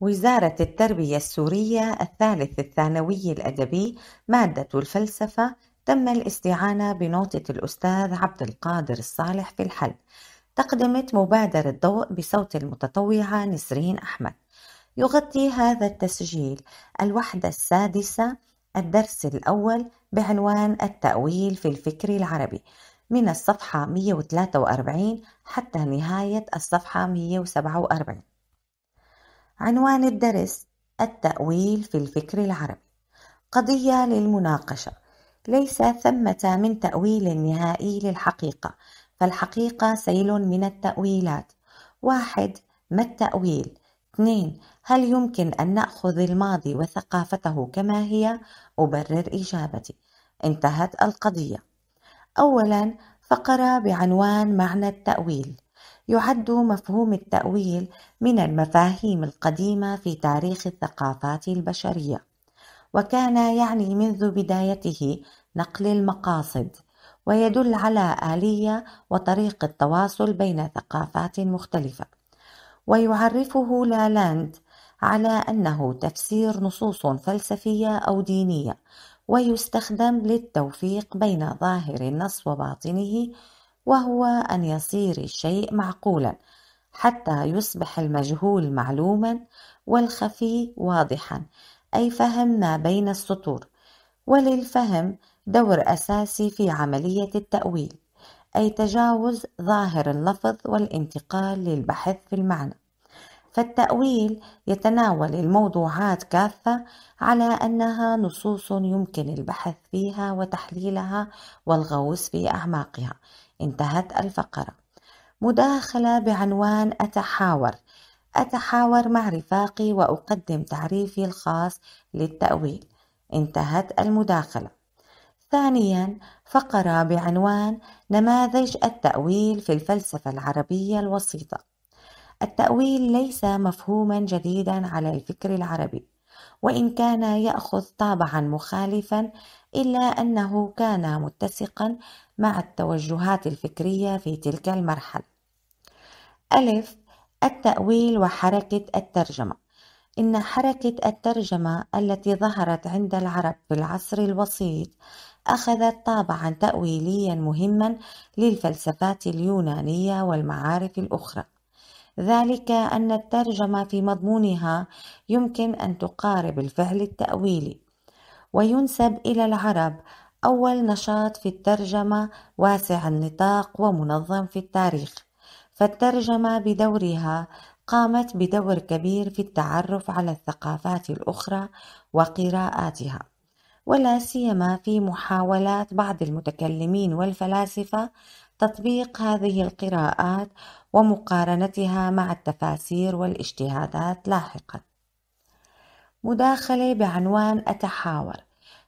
وزارة التربية السورية الثالث الثانوي الأدبي مادة الفلسفة تم الاستعانة بنوتة الأستاذ عبد القادر الصالح في الحل. تقدمت مبادرة ضوء بصوت المتطوعة نسرين أحمد. يغطي هذا التسجيل الوحدة السادسة الدرس الأول بعنوان التأويل في الفكر العربي. من الصفحة 143 حتى نهاية الصفحة 147 عنوان الدرس التأويل في الفكر العربي. قضية للمناقشة. ليس ثمة من تأويل نهائي للحقيقة فالحقيقة سيل من التأويلات. واحد ما التأويل؟ اثنين هل يمكن أن نأخذ الماضي وثقافته كما هي؟ أبرر إجابتي. انتهت القضية. أولا فقرة بعنوان معنى التأويل. يعد مفهوم التأويل من المفاهيم القديمة في تاريخ الثقافات البشرية. وكان يعني منذ بدايته نقل المقاصد ويدل على آلية وطريقة تواصل بين ثقافات مختلفة. ويعرفه لالاند على أنه تفسير نصوص فلسفية أو دينية ويستخدم للتوفيق بين ظاهر النص وباطنه وهو أن يصير الشيء معقولا حتى يصبح المجهول معلوما والخفي واضحا. أي فهم ما بين السطور. وللفهم دور أساسي في عملية التأويل أي تجاوز ظاهر اللفظ والانتقال للبحث في المعنى. فالتأويل يتناول الموضوعات كافة على أنها نصوص يمكن البحث فيها وتحليلها والغوص في أعماقها. انتهت الفقرة. مداخلة بعنوان أتحاور. أتحاور مع رفاقي وأقدم تعريفي الخاص للتأويل. انتهت المداخلة. ثانيا فقرة بعنوان نماذج التأويل في الفلسفة العربية الوسيطة. التأويل ليس مفهوما جديدا على الفكر العربي وإن كان يأخذ طابعا مخالفا إلا أنه كان متسقا مع التوجهات الفكرية في تلك المرحلة. ألف التأويل وحركة الترجمة. إن حركة الترجمة التي ظهرت عند العرب في العصر الوسيط أخذت طابعا تأويليا مهما للفلسفات اليونانية والمعارف الأخرى. ذلك أن الترجمة في مضمونها يمكن أن تقارب الفعل التأويلي. وينسب إلى العرب. أول نشاط في الترجمة واسع النطاق ومنظم في التاريخ. فالترجمة بدورها قامت بدور كبير في التعرف على الثقافات الأخرى وقراءاتها ولا سيما في محاولات بعض المتكلمين والفلاسفة تطبيق هذه القراءات ومقارنتها مع التفاسير والاجتهادات لاحقا. مداخلة بعنوان أتحاور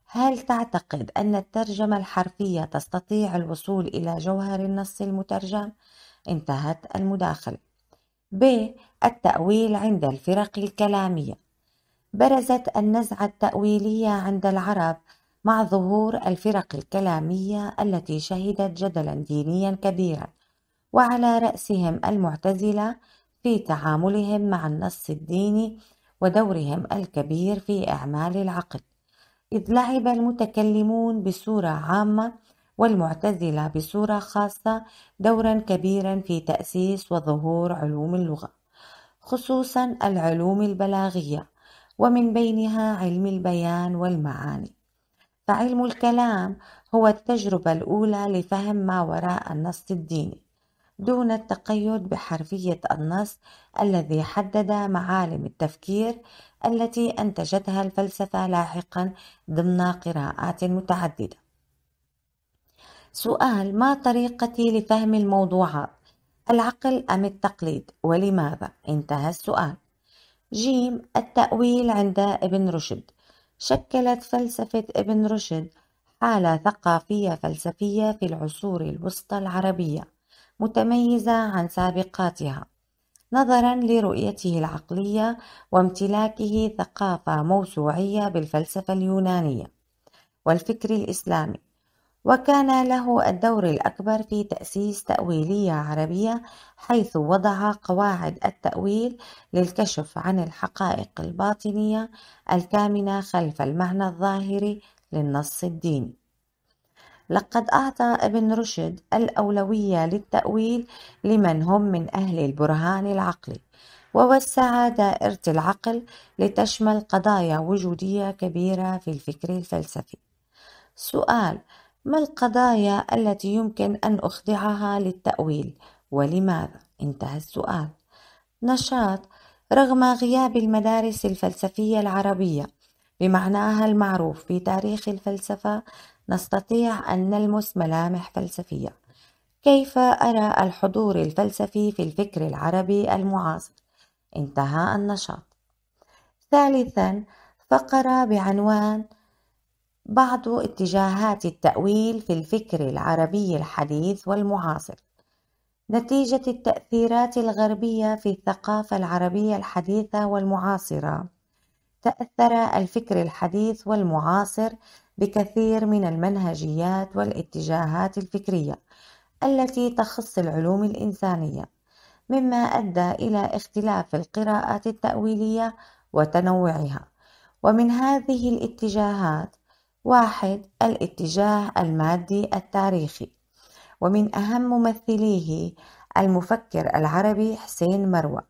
هل تعتقد أن الترجمة الحرفية تستطيع الوصول إلى جوهر النص المترجم؟ انتهت المداخلة ب. التأويل عند الفرق الكلامية برزت النزعة التأويلية عند العرب مع ظهور الفرق الكلامية التي شهدت جدلا دينيا كبيرا وعلى رأسهم المعتزلة في تعاملهم مع النص الديني ودورهم الكبير في إعمال العقل. إذ لعب المتكلمون بصورة عامة والمعتزلة بصورة خاصة دورا كبيرا في تأسيس وظهور علوم اللغة خصوصا العلوم البلاغية ومن بينها علم البيان والمعاني. فعلم الكلام هو التجربة الأولى لفهم ما وراء النص الديني. دون التقيد بحرفية النص الذي حدد معالم التفكير التي أنتجتها الفلسفة لاحقا ضمن قراءات متعددة. سؤال ما طريقتي لفهم الموضوعات؟ العقل أم التقليد؟ ولماذا؟ انتهى السؤال. جيم التأويل عند ابن رشد شكلت فلسفة ابن رشد حالة ثقافية فلسفية في العصور الوسطى العربية متميزة عن سابقاتها نظرا لرؤيته العقلية وامتلاكه ثقافة موسوعية بالفلسفة اليونانية والفكر الإسلامي وكان له الدور الأكبر في تأسيس تأويلية عربية حيث وضع قواعد التأويل للكشف عن الحقائق الباطنية الكامنة خلف المعنى الظاهري للنص الديني. لقد أعطى ابن رشد الأولوية للتأويل لمن هم من أهل البرهان العقلي، ووسع دائرة العقل لتشمل قضايا وجودية كبيرة في الفكر الفلسفي. سؤال: ما القضايا التي يمكن أن أخضعها للتأويل ولماذا؟ انتهى السؤال. نشاط رغم غياب المدارس الفلسفية العربية بمعناها المعروف في تاريخ الفلسفة نستطيع أن نلمس ملامح فلسفية. كيف أرى الحضور الفلسفي في الفكر العربي المعاصر؟ انتهى النشاط. ثالثا فقرة بعنوان بعض اتجاهات التأويل في الفكر العربي الحديث والمعاصر نتيجة التأثيرات الغربية في الثقافة العربية الحديثة والمعاصرة تأثر الفكر الحديث والمعاصر بكثير من المنهجيات والاتجاهات الفكرية التي تخص العلوم الإنسانية مما أدى إلى اختلاف القراءات التأويلية وتنوعها. ومن هذه الاتجاهات واحد الاتجاه المادي التاريخي ومن أهم ممثليه المفكر العربي حسين مروى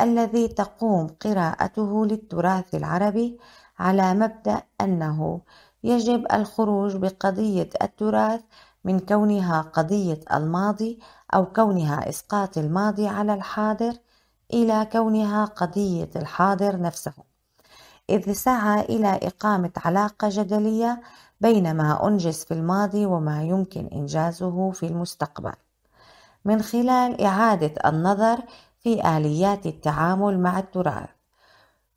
الذي تقوم قراءته للتراث العربي على مبدأ أنه يجب الخروج بقضية التراث من كونها قضية الماضي أو كونها إسقاط الماضي على الحاضر إلى كونها قضية الحاضر نفسه. إذ سعى إلى إقامة علاقة جدلية بين ما أنجز في الماضي وما يمكن إنجازه في المستقبل. من خلال إعادة النظر في آليات التعامل مع التراث.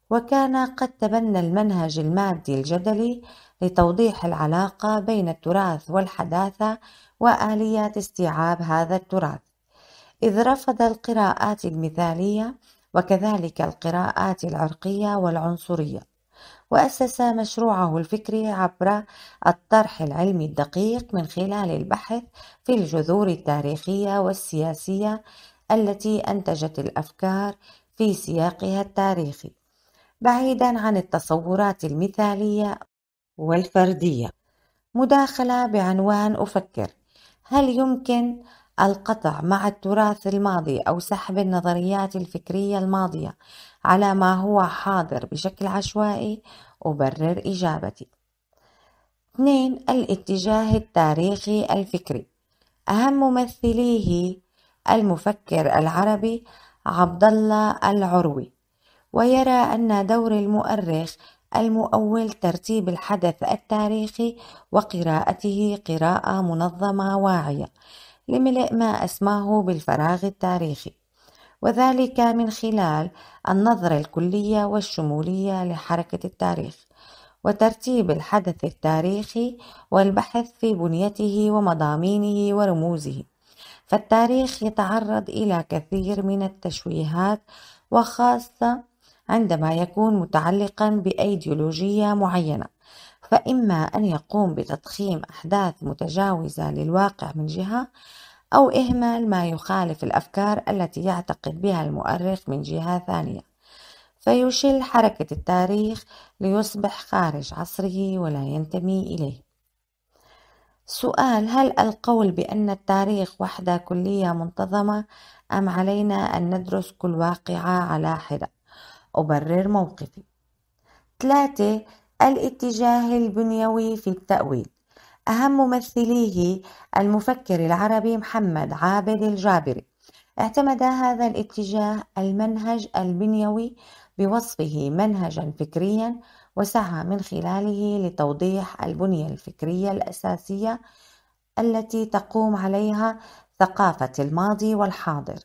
وكان قد تبنى المنهج المادي الجدلي لتوضيح العلاقة بين التراث والحداثة وآليات استيعاب هذا التراث. إذ رفض القراءات المثالية وكذلك القراءات العرقية والعنصرية وأسس مشروعه الفكري عبر الطرح العلمي الدقيق من خلال البحث في الجذور التاريخية والسياسية التي أنتجت الأفكار في سياقها التاريخي. بعيدا عن التصورات المثالية والفردية. مداخلة بعنوان أفكر. هل يمكن القطع مع التراث الماضي أو سحب النظريات الفكرية الماضية على ما هو حاضر بشكل عشوائي؟ أبرر إجابتي. اثنين الاتجاه التاريخي الفكري. أهم ممثليه المفكر العربي عبد الله العروي. ويرى أن دور المؤرخ المؤول ترتيب الحدث التاريخي وقراءته قراءة منظمة واعية لملء ما أسماه بالفراغ التاريخي. وذلك من خلال النظرة الكلية والشمولية لحركة التاريخ وترتيب الحدث التاريخي والبحث في بنيته ومضامينه ورموزه. فالتاريخ يتعرض إلى كثير من التشويهات وخاصة عندما يكون متعلقا بأيديولوجية معينة فإما أن يقوم بتضخيم أحداث متجاوزة للواقع من جهة أو إهمال ما يخالف الأفكار التي يعتقد بها المؤرخ من جهة ثانية. فيشل حركة التاريخ ليصبح خارج عصره ولا ينتمي إليه. سؤال هل القول بأن التاريخ وحدة كلية منتظمة أم علينا أن ندرس كل واقعة على حدة؟ أبرر موقفي. ثلاثة الاتجاه البنيوي في التأويل. أهم ممثليه المفكر العربي محمد عابد الجابري. اعتمد هذا الاتجاه المنهج البنيوي بوصفه منهجا فكريا وسعى من خلاله لتوضيح البنية الفكرية الأساسية التي تقوم عليها ثقافة الماضي والحاضر.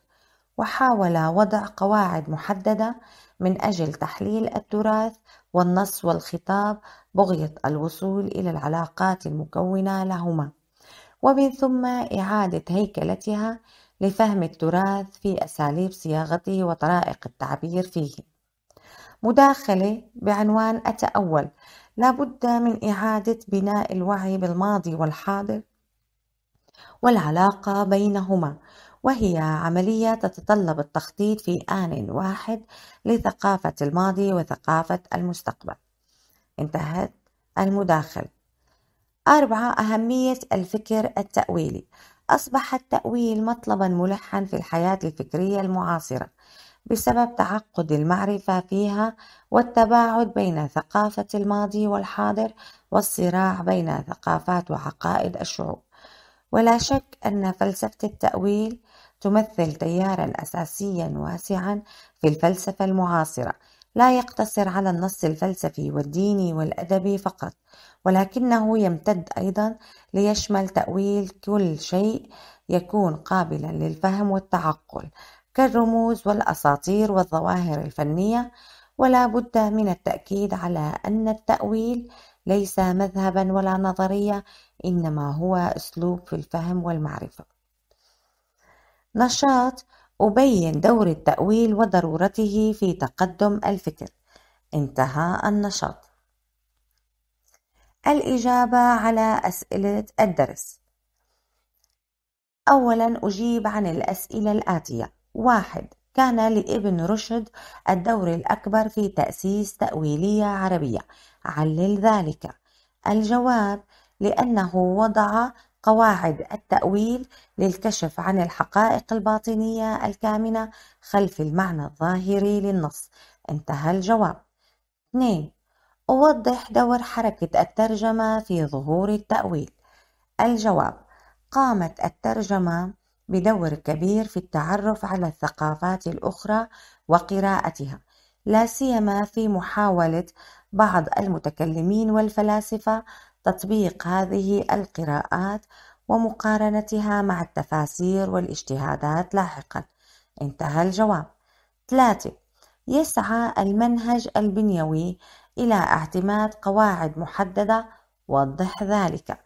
وحاول وضع قواعد محددة من أجل تحليل التراث والنص والخطاب بغية الوصول إلى العلاقات المكونة لهما. ومن ثم إعادة هيكلتها لفهم التراث في أساليب صياغته وطرائق التعبير فيه. مداخلة بعنوان أتأول لابد من إعادة بناء الوعي بالماضي والحاضر والعلاقة بينهما. وهي عملية تتطلب التخطيط في آن واحد لثقافة الماضي وثقافة المستقبل. انتهت المداخل أربعة أهمية الفكر التأويلي. أصبح التأويل مطلبا ملحا في الحياة الفكرية المعاصرة بسبب تعقد المعرفة فيها والتباعد بين ثقافة الماضي والحاضر والصراع بين ثقافات وعقائد الشعوب. ولا شك أن فلسفة التأويل تمثل تيارا أساسيا واسعا في الفلسفة المعاصرة. لا يقتصر على النص الفلسفي والديني والأدبي فقط ولكنه يمتد أيضا ليشمل تأويل كل شيء يكون قابلا للفهم والتعقل كالرموز والأساطير والظواهر الفنية. ولا بد من التأكيد على أن التأويل ليس مذهبا ولا نظرية إنما هو أسلوب في الفهم والمعرفة. نشاط أبين دور التأويل وضرورته في تقدم الفكر. انتهى النشاط. الإجابة على أسئلة الدرس. أولا أجيب عن الأسئلة الآتية. واحد. كان لابن رشد الدور الأكبر في تأسيس تأويلية عربية. علل ذلك. الجواب لأنه وضع قواعد التأويل للكشف عن الحقائق الباطنية الكامنة خلف المعنى الظاهري للنص. انتهى الجواب. 2 أوضح دور حركة الترجمة في ظهور التأويل. الجواب قامت الترجمة بدور كبير في التعرف على الثقافات الأخرى وقراءتها لا سيما في محاولة بعض المتكلمين والفلاسفة تطبيق هذه القراءات ومقارنتها مع التفاسير والاجتهادات لاحقا. انتهى الجواب. ثلاثة يسعى المنهج البنيوي إلى اعتماد قواعد محددة. وضح ذلك.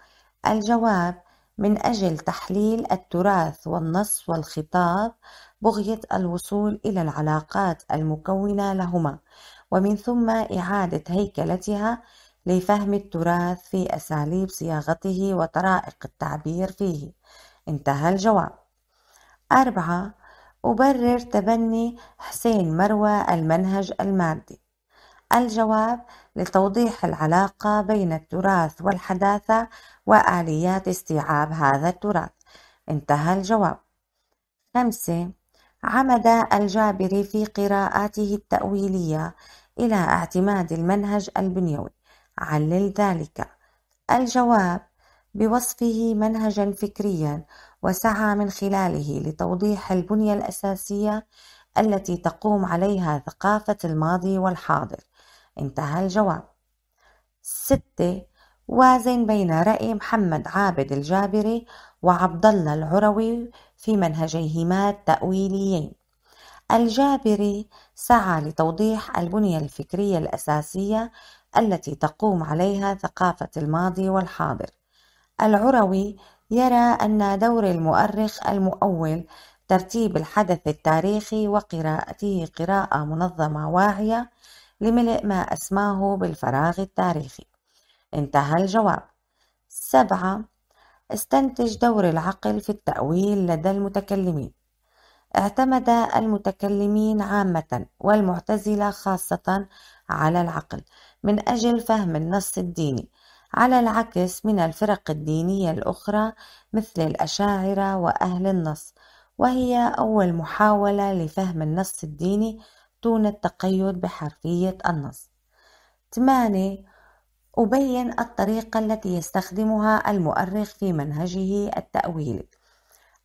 الجواب من أجل تحليل التراث والنص والخطاب بغية الوصول إلى العلاقات المكونة لهما. ومن ثم إعادة هيكلتها لفهم التراث في أساليب صياغته وطرائق التعبير فيه. انتهى الجواب. أربعة أبرر تبني حسين مروى المنهج المادي. الجواب لتوضيح العلاقة بين التراث والحداثة وآليات استيعاب هذا التراث. انتهى الجواب. خمسة عمد الجابري في قراءاته التأويلية إلى اعتماد المنهج البنيوي. علل ذلك. الجواب بوصفه منهجا فكريا وسعى من خلاله لتوضيح البنية الأساسية التي تقوم عليها ثقافة الماضي والحاضر. انتهى الجواب. ستة وازن بين رأي محمد عابد الجابري وعبد الله العروي في منهجيهما التأويليين. الجابري سعى لتوضيح البنية الفكرية الأساسية التي تقوم عليها ثقافة الماضي والحاضر. العروي يرى أن دور المؤرخ المؤول ترتيب الحدث التاريخي وقراءته قراءة منظمة واعية لملء ما أسماه بالفراغ التاريخي. انتهى الجواب. سبعة استنتج دور العقل في التأويل لدى المتكلمين. اعتمد المتكلمين عامة والمعتزلة خاصة على العقل من أجل فهم النص الديني على العكس من الفرق الدينية الأخرى مثل الأشاعرة وأهل النص وهي أول محاولة لفهم النص الديني دون التقيد بحرفية النص. 8 أبين الطريقة التي يستخدمها المؤرخ في منهجه التأويلي.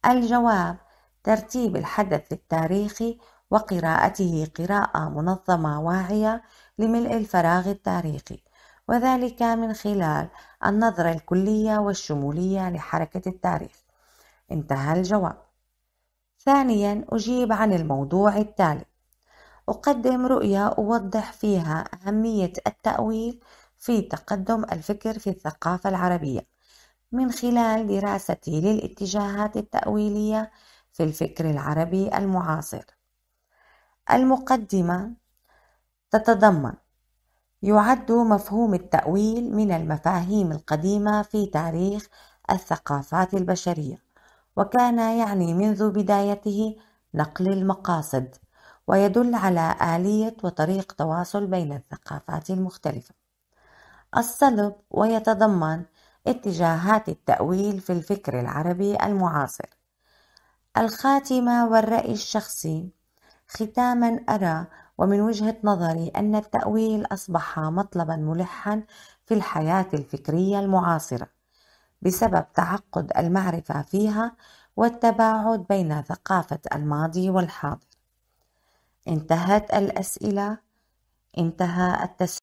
الجواب ترتيب الحدث التاريخي وقراءته قراءة منظمة واعية لملء الفراغ التاريخي وذلك من خلال النظرة الكلية والشمولية لحركة التاريخ. انتهى الجواب. ثانيا أجيب عن الموضوع التالي. أقدم رؤية أوضح فيها أهمية التأويل في تقدم الفكر في الثقافة العربية. من خلال دراستي للاتجاهات التأويلية في الفكر العربي المعاصر. المقدمة تتضمن يعد مفهوم التأويل من المفاهيم القديمة في تاريخ الثقافات البشرية وكان يعني منذ بدايته نقل المقاصد ويدل على آلية وطريق تواصل بين الثقافات المختلفة. الصلب ويتضمن اتجاهات التأويل في الفكر العربي المعاصر الخاتمة والرأي الشخصي ختاما أرى ومن وجهة نظري أن التأويل أصبح مطلبا ملحا في الحياة الفكرية المعاصرة بسبب تعقد المعرفة فيها والتباعد بين ثقافة الماضي والحاضر. انتهت الأسئلة. انتهى التسجيل.